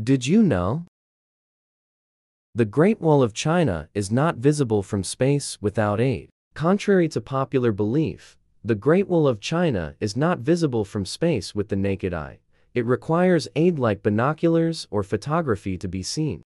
Did you know? The Great Wall of China is not visible from space without aid. Contrary to popular belief, the Great Wall of China is not visible from space with the naked eye. It requires aid like binoculars or photography to be seen.